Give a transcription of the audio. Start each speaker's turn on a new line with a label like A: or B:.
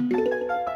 A: Música